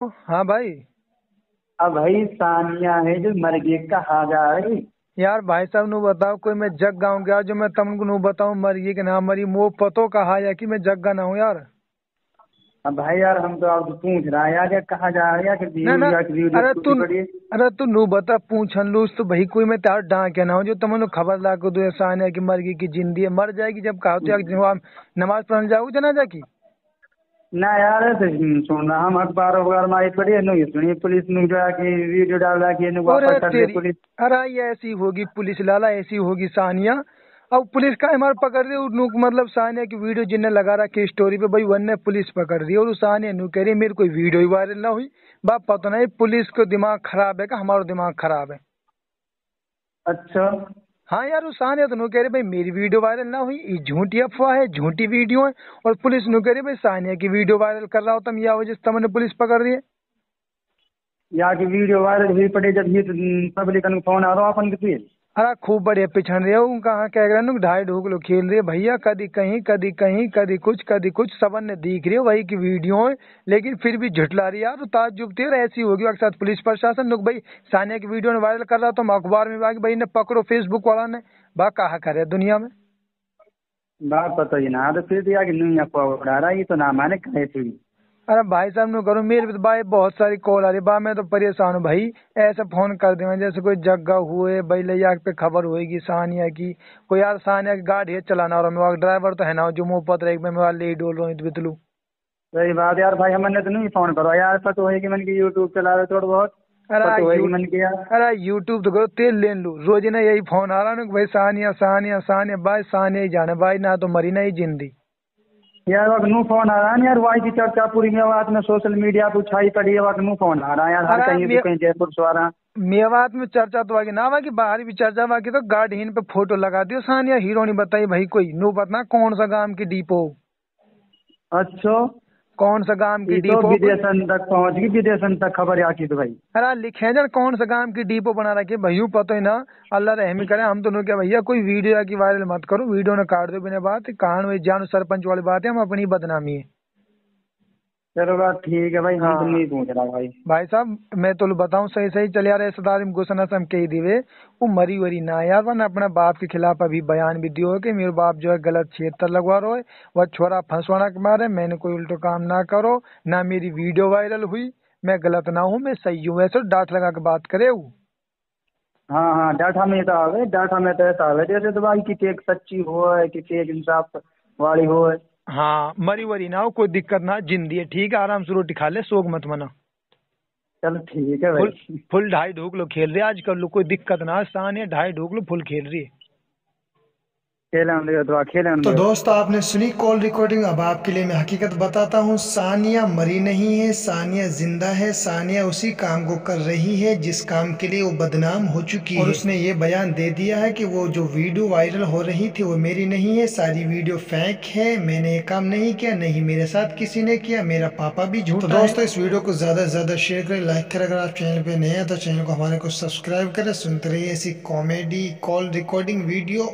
हाँ भाई। अब भाई सानिया है जो मर गई कहा जा रही यार भाई साहब नु बताओ कोई मैं जग गाँव गया जो मैं तुमको नु बताऊँ मरी कि ना मरी वो पतो कहा है कि मैं जग्गा ना हूँ यार? अब भाई यार हम तो आपको पूछ रहा है यार कहा जा रहा है कि ना ना अरे तू अरे तू नु बता पूछन लूस तो भाई कोई मैं तार डांक के ना हूँ जो तुमने खबर ला को दो एहसान है कि मर गई की जिंदी है मर जाएगी जब कहा तो यार जवाब नमाज़ पढ़ने जाओगे जनाजा की? ना यार तो सुन हम अखबार वगैरह में आई पड़ी है नहीं सुनी पुलिस ने जो है कि वीडियो डाल रहा कि अरे वापस कर दे पुलिस। अरे ये ऐसी होगी पुलिस लाला ऐसी होगी सानिया। अब पुलिस का हमारे पकड़ रही उन्हों को मतलब सानिया की वीडियो जिनने लगा रखी स्टोरी पे भाई वन ने पुलिस पकड़ दी और सानिया नु कह रही मेरी कोई वीडियो ही वायरल ना हुई। बाप पता नहीं पुलिस को दिमाग खराब है का हमारा दिमाग खराब है। अच्छा। हाँ यार, उस है तो नु कह रहे भाई, मेरी वीडियो वायरल ना हुई, ये झूठी अफवाह है, झूठी वीडियो है। और पुलिस नु कह रही भाई, सानिया की वीडियो वायरल कर रहा हो तुम, या वजह तुमने पुलिस पकड़ रही है? यहाँ की वीडियो वायरल हुई, पड़े जब ये पब्लिक को फ़ोन आ रहा अपन के अरे खूब बढ़िया पिछड़ रहे हो कहाँ कह रहे हैं ढाई ढूक लो खेल रहे भैया कदी कहीं कदी कहीं कदी कुछ कदी कुछ सबन ने दिख रही है वही की वीडियो है, लेकिन फिर भी झुटला रही यार ताजुब और ऐसी होगी एक साथ पुलिस प्रशासन। नुक भाई, सानिया की वीडियो ने वायरल कर रहा तो हम अखबार में बाकी भाई ने पकड़ो फेसबुक वाला ने। बा कहा करे दुनिया में? बात पता ही ना तो फिर दिया कि नहीं अफवाह उड़ा रहा ये तो ना माने कहे थी अरे भाई साहब नु करो? मेरे भी तो भाई बहुत सारी कॉल आ रही बा मैं तो परेशान हूँ भाई। ऐसे फ़ोन कर दे जैसे कोई जगह हुए भाई लिया पे खबर होएगी सानिया की। कोई यार सानिया की गाड़ी है चलाना और मैं ड्राइवर तो है ना जो मुँह पत्र में मैं ले डोल रहा हूँ बितलू। सही बात यार भाई हमने तो नहीं फ़ोन करो। यार पता है कि मन की यूट्यूब चला रहे थोड़ा बहुत। है अरे मन की यार। अरे यूट्यूब तो करो तेल ले लू। रोज ना यही फ़ोन आ रहा ना भाई सानिया सानिया सानिया भाई सानिया ही जाने भाई ना तो मरी ना ही जिंदी यार वक्त नू फ़ोन आ रहा है यार वाई की चर्चा पूरी मेवात में सोशल मीडिया पे छाई पड़ी है वक्त नू फ़ोन आ रहा है यार हर कहीं से कहीं जयपुर से आ रहा मेवात में चर्चा तो आगे ना बाकी बाहर भी चर्चा बाकी तो गार्डहीन पे फ़ोटो लगा दियो सानिया हीरोनी बताई भाई कोई नू पता कौन सा गाँव की डीपो अच्छा। कौन सा गाँव की डीपो तो विदेशन तक पहुँच गई विदेशन तक खबर आकी तो भाई। अरे लिखे जन कौन सा गाँव की डीपो बना रखी भैया पता ही ना। अल्लाह रहमी करे हम तो नो क्या भैया कोई वीडियो की वायरल मत करो वीडियो ने काट दो बिना बात कहान वही जानू सरपंच वाली बात है हम अपनी बदनामी है। चलो बात ठीक है भाई हाँ। नहीं पूछ रहा भाई। भाई साहब मैं तो बताऊँ सही सही चल यार रिश्तेदारी में घुसना से हम कही दिवे। वो मरी वरी ना यार वरना अपने बाप के खिलाफ अभी बयान भी दियो है कि मेरे बाप जो है गलत क्षेत्र लगवा रहा है वह छोरा फंसवाना के मारे मैंने कोई उल्टो काम ना करो ना मेरी वीडियो वायरल हुई मैं गलत ना हूँ मैं सही हूँ ऐसे डांट लगा के बात करे वो हाँ हाँ डाटा में तो आवे डाटा में तो ऐसा आवे जैसे तो भाई की केक सच्ची हो है कि केक इंसाफ वाली हो है हाँ मरी वरी ना हो कोई दिक्कत ना जिंदी है ठीक है आराम से रोटी खा ले सोग मत मना चलो ठीक है फुल भाई। फुल ढाई ढूक लो खेल रहे कर लो कोई दिक्कत ना सान है ढाई ढूक लो फुल खेल रही है खेले हम लोग दुआ खेले हम तो लोग दोस्त आपने सुनी कॉल रिकॉर्डिंग अब आपके लिए मैं हकीकत बताता हूँ सानिया मरी नहीं है सानिया ज़िंदा है सानिया उसी काम को कर रही है जिस काम के लिए वो बदनाम हो चुकी है। और उसने ये बयान दे दिया है कि वो जो वीडियो वायरल हो रही थी वो मेरी नहीं है सारी वीडियो फेंक है मैंने ये काम नहीं किया नहीं मेरे साथ किसी ने किया मेरा पापा भी झूठ तो दोस्तों इस वीडियो को ज़्यादा से ज़्यादा शेयर करें लाइक करें अगर आप चैनल पे नए हैं तो चैनल को हमारे को सब्सक्राइब करें सुनते रहिए ऐसी कॉमेडी कॉल रिकॉर्डिंग वीडियो